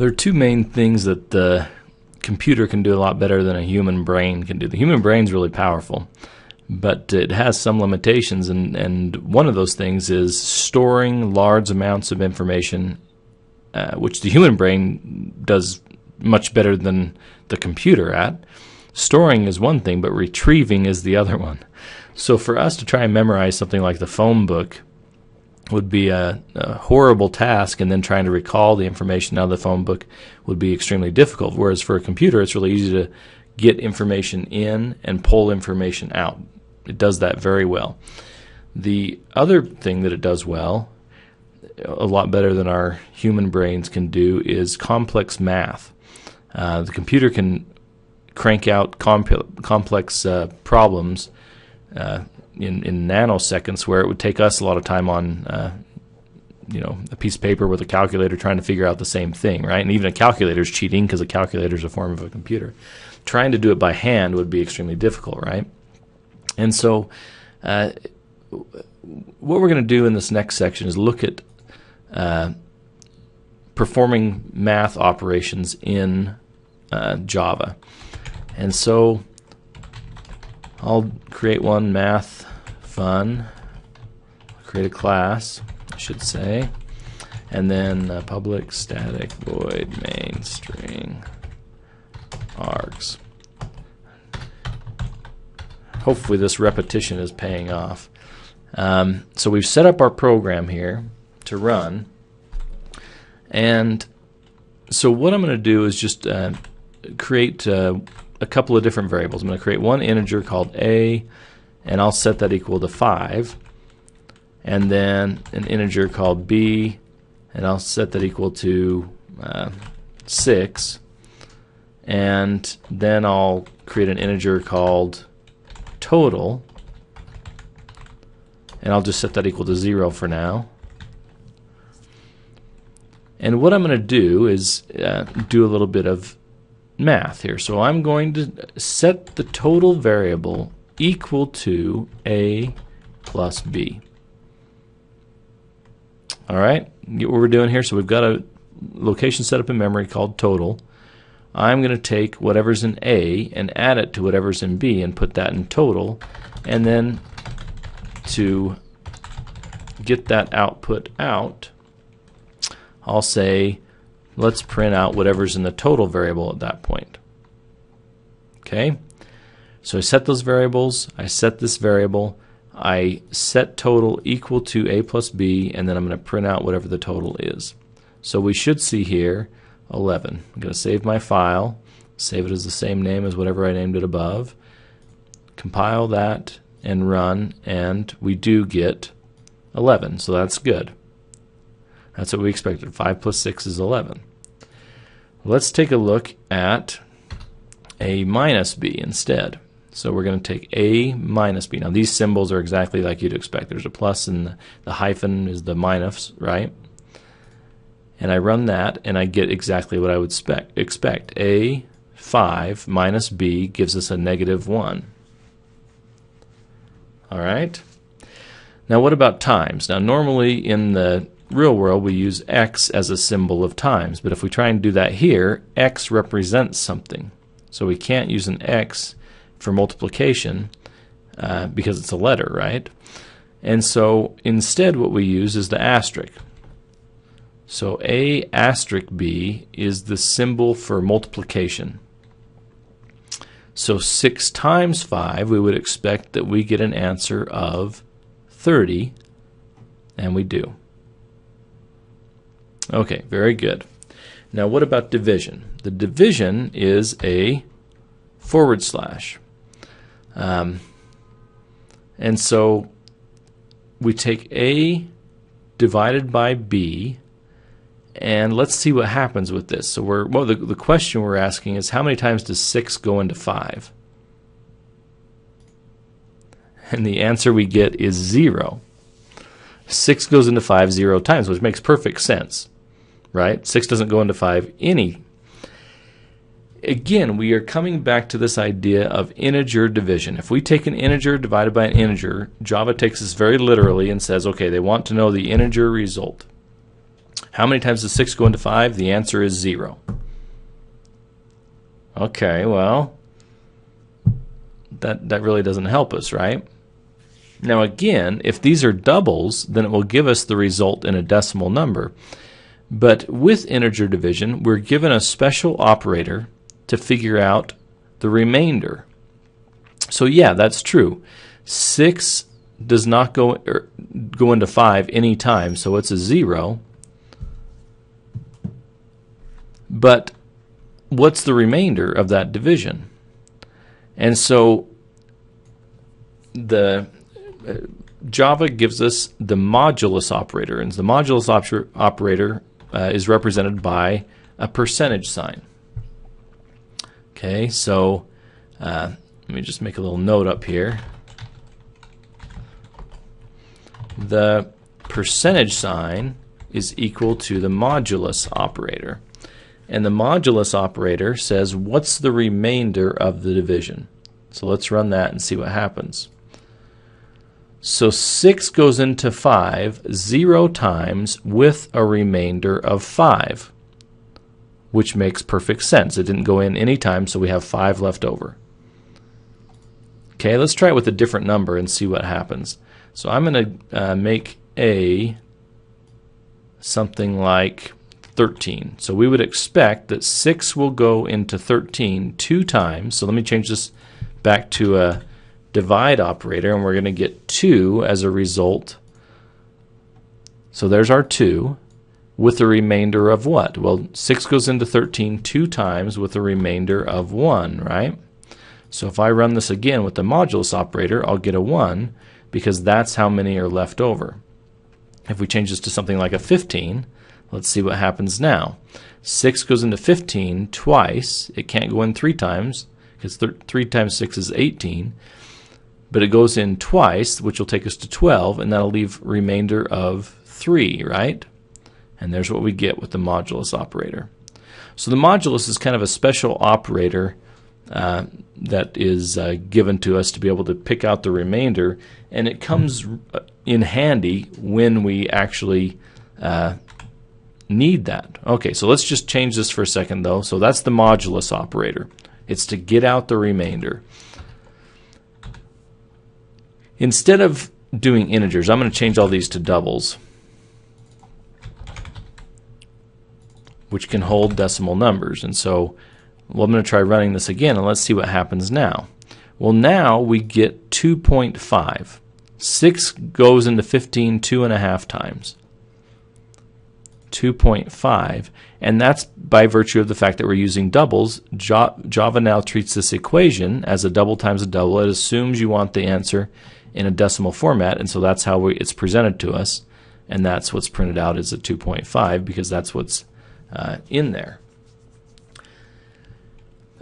There are two main things that the computer can do a lot better than a human brain can do. The human brain is really powerful, but it has some limitations, and, and one of those things is storing large amounts of information, uh, which the human brain does much better than the computer at. Storing is one thing, but retrieving is the other one. So for us to try and memorize something like the phone book would be a, a, horrible task, and then trying to recall the information out of the phone book would be extremely difficult. Whereas for a computer, it's really easy to get information in and pull information out. It does that very well. The other thing that it does well, a lot better than our human brains can do, is complex math. Uh, the computer can crank out comp- complex uh, problems uh, in, in nanoseconds, where it would take us a lot of time on, uh, you know, a piece of paper with a calculator trying to figure out the same thing, right? And even a calculator is cheating because a calculator is a form of a computer. Trying to do it by hand would be extremely difficult, right? And so, uh, what we're going to do in this next section is look at uh, performing math operations in uh, Java. And so I'll create one math fun, create a class, I should say, and then uh, public static void main string args. Hopefully this repetition is paying off. Um, so we've set up our program here to run, and so what I'm going to do is just uh, create uh, a couple of different variables. I'm going to create one integer called a, and I'll set that equal to 5. And then an integer called b, and I'll set that equal to uh, 6. And then I'll create an integer called total, and I'll just set that equal to 0 for now. And what I'm going to do is uh, do a little bit of math here. So I'm going to set the total variable equal to a plus b. All right, get what we're doing here. So we've got a location set up in memory called total. I'm going to take whatever's in A and add it to whatever's in B and put that in total. And then to get that output out, I'll say let's print out whatever's in the total variable at that point. Okay, so I set those variables, I set this variable, I set total equal to a plus b, and then I'm going to print out whatever the total is. So we should see here 11. I'm going to save my file, save it as the same name as whatever I named it above, compile that, and run, and we do get 11, so that's good. That's what we expected. 5 plus 6 is 11. Let's take a look at a minus b instead. So we're going to take a minus b. Now these symbols are exactly like you'd expect. There's a plus and the hyphen is the minus, right? And I run that and I get exactly what I would expect. A 5 minus b gives us a negative 1. All right? Now what about times? Now normally in the real world, we use x as a symbol of times. But if we try and do that here, x represents something. So we can't use an x for multiplication uh, because it's a letter, right? And so instead, what we use is the asterisk. So a asterisk b is the symbol for multiplication. So 6 times 5, we would expect that we get an answer of 30, and we do. Okay, very good. Now, what about division? The division is a forward slash. Um, and so we take A divided by B, and let's see what happens with this. So we're well, the, the question we're asking is how many times does 6 go into 5? And the answer we get is 0. 6 goes into 5 zero times, which makes perfect sense right? 6 doesn't go into 5 any. Again, we are coming back to this idea of integer division. If we take an integer divided by an integer, Java takes this very literally and says, okay, they want to know the integer result. How many times does 6 go into 5? The answer is 0. Okay, well, that, that really doesn't help us, right? Now, again, if these are doubles, then it will give us the result in a decimal number. But with integer division, we're given a special operator to figure out the remainder. So, yeah, that's true. 6 does not go, er, go into 5 any time, so it's a 0. But what's the remainder of that division? And so the uh, Java gives us the modulus operator, and the modulus op- operator uh, is represented by a percentage sign. Okay, so uh, let me just make a little note up here. The percentage sign is equal to the modulus operator. And the modulus operator says, what's the remainder of the division? So let's run that and see what happens. So 6 goes into 5 zero times with a remainder of 5, which makes perfect sense. It didn't go in any time, so we have 5 left over. Okay, let's try it with a different number and see what happens. So I'm going to uh, make A something like 13. So we would expect that 6 will go into 13 two times. So let me change this back to a divide operator, and we're going to get 2 as a result. So there's our 2 with a remainder of what? Well, 6 goes into 13 two times with a remainder of 1, right? So if I run this again with the modulus operator, I'll get a 1 because that's how many are left over. If we change this to something like a 15, let's see what happens now. 6 goes into 15 twice. It can't go in three times because 3 times 6 is 18 but it goes in twice, which will take us to 12, and that'll leave remainder of 3, right? And there's what we get with the modulus operator. So the modulus is kind of a special operator uh, that is uh, given to us to be able to pick out the remainder, and it comes uh, in handy when we actually uh, need that. Okay, so let's just change this for a second though. So that's the modulus operator. It's to get out the remainder. Instead of doing integers, I'm going to change all these to doubles, which can hold decimal numbers. And so well, I'm going to try running this again, and let's see what happens now. Well, now we get 2.5. 6 goes into 15 two and a half times. 2.5. And that's by virtue of the fact that we're using doubles. Java now treats this equation as a double times a double. It assumes you want the answer in a decimal format, and so that's how we, it's presented to us, and that's what's printed out as a 2.5 because that's what's uh, in there.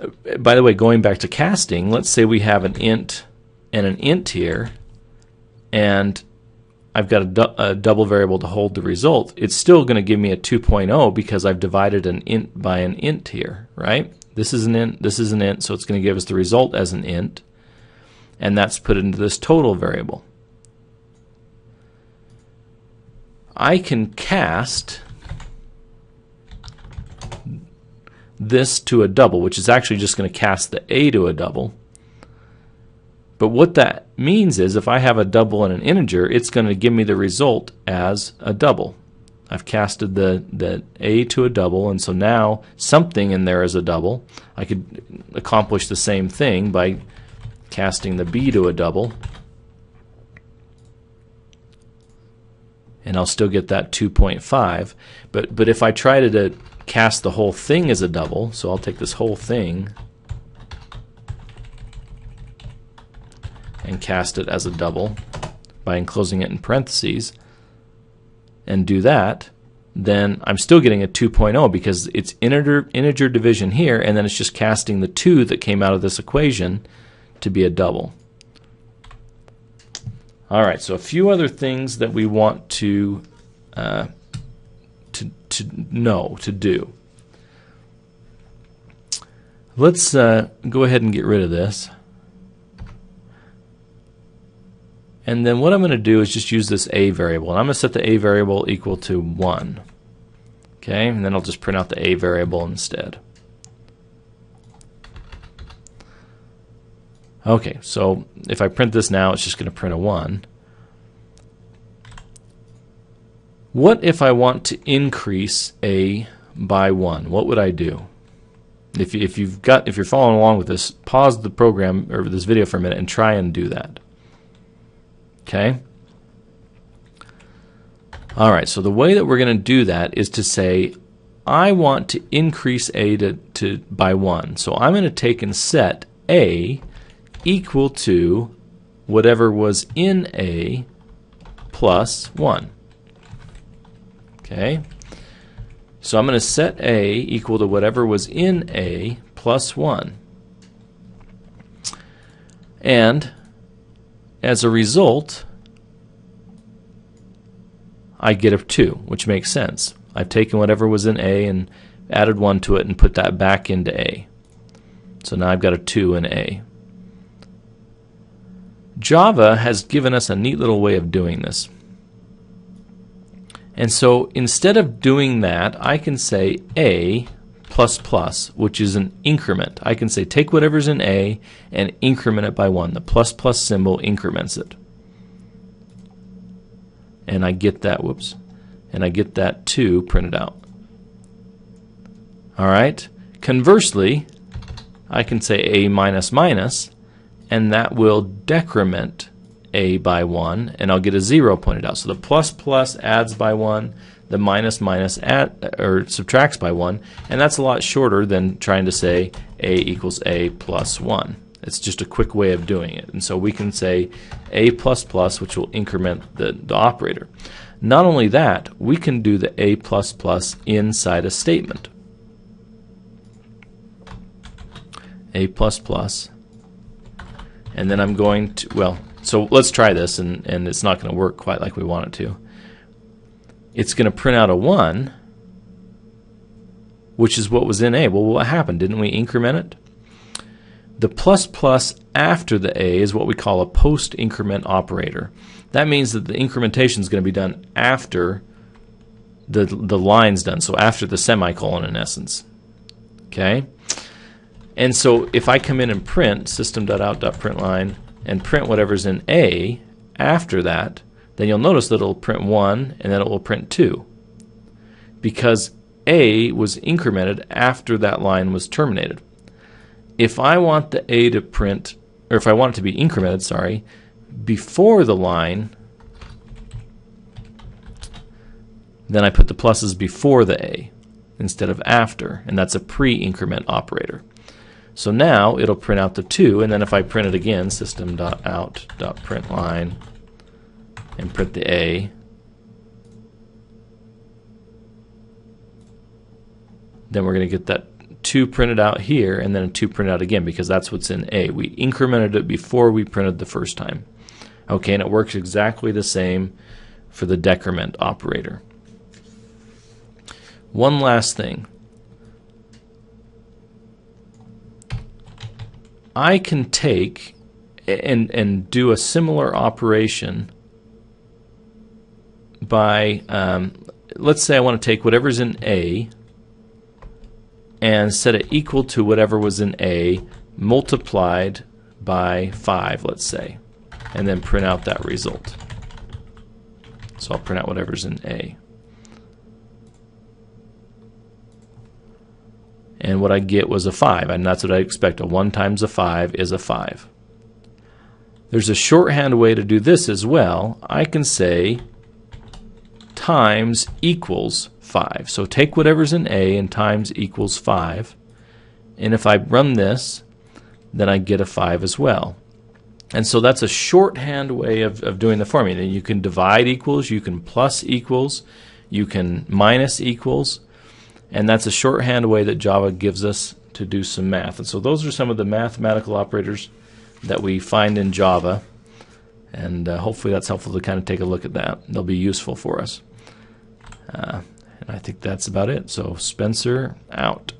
Uh, by the way, going back to casting, let's say we have an int and an int here, and I've got a, du a double variable to hold the result. It's still going to give me a 2.0 because I've divided an int by an int here, right? This is an int, this is an int, so it's going to give us the result as an int and that's put into this total variable. I can cast this to a double, which is actually just going to cast the A to a double. But what that means is if I have a double and an integer, it's going to give me the result as a double. I've casted the, the A to a double, and so now something in there is a double. I could accomplish the same thing by casting the B to a double. And I'll still get that 2.5. But, but if I try to, to cast the whole thing as a double, so I'll take this whole thing and cast it as a double by enclosing it in parentheses and do that, then I'm still getting a 2.0 because it's integer, integer division here, and then it's just casting the 2 that came out of this equation to be a double. All right, so a few other things that we want to uh, to know to do. Let's uh, go ahead and get rid of this. And then what I'm going to do is just use this a variable. And I'm going to set the a variable equal to 1. Okay, and then I'll just print out the a variable instead. Okay, so if I print this now, it's just going to print a 1. What if I want to increase a by 1? What would I do? If, if you've got if you're following along with this, pause the program or this video for a minute and try and do that. Okay? All right, so the way that we're going to do that is to say I want to increase a to, to by 1. So I'm going to take and set a equal to whatever was in a plus 1. Okay? So I'm going to set a equal to whatever was in a plus 1. And as a result, I get a 2, which makes sense. I've taken whatever was in A and added 1 to it and put that back into A. So now I've got a 2 in A. Java has given us a neat little way of doing this. And so instead of doing that, I can say A plus plus, which is an increment. I can say take whatever's in A and increment it by 1. The plus plus symbol increments it. And I get that, whoops, and I get that 2 printed out. All right. Conversely, I can say A minus minus, and that will decrement a by 1, and I'll get a 0 pointed out. So the plus plus adds by 1, the minus minus add, or subtracts by 1, and that's a lot shorter than trying to say a equals a plus 1. It's just a quick way of doing it. And so we can say a plus plus, which will increment the, the operator. Not only that, we can do the a plus plus inside a statement. a plus plus and then I'm going to, well, so let's try this, and, and it's not going to work quite like we want it to. It's going to print out a 1, which is what was in A. Well, what happened? Didn't we increment it? The plus plus after the A is what we call a post increment operator. That means that the incrementation is going to be done after the, the line's done, so after the semicolon in essence. Okay? And so if I come in and print system.out.println and print whatever's in A after that, then you'll notice that it'll print 1 and then it will print 2. Because A was incremented after that line was terminated. If I want the A to print, or if I want it to be incremented, sorry, before the line, then I put the pluses before the A instead of after, and that's a pre-increment operator. So now it'll print out the 2, and then if I print it again, system.out.println, and print the A, then we're going to get that 2 printed out here, and then a 2 printed out again, because that's what's in A. We incremented it before we printed the first time. Okay, and it works exactly the same for the decrement operator. One last thing. I can take and and do a similar operation by um, let's say I want to take whatever's in A and set it equal to whatever was in A multiplied by 5 let's say and then print out that result. So I'll print out whatever's in A and what I get was a 5, and that's what I expect. A 1 times a 5 is a 5. There's a shorthand way to do this as well. I can say times equals 5. So take whatever's in A and times equals 5. And if I run this, then I get a 5 as well. And so that's a shorthand way of, of doing the formula. You can divide equals, you can plus equals, you can minus equals. And that's a shorthand way that Java gives us to do some math. And so those are some of the mathematical operators that we find in Java. And uh, hopefully that's helpful to kind of take a look at that. They'll be useful for us. Uh, and I think that's about it. So Spencer out.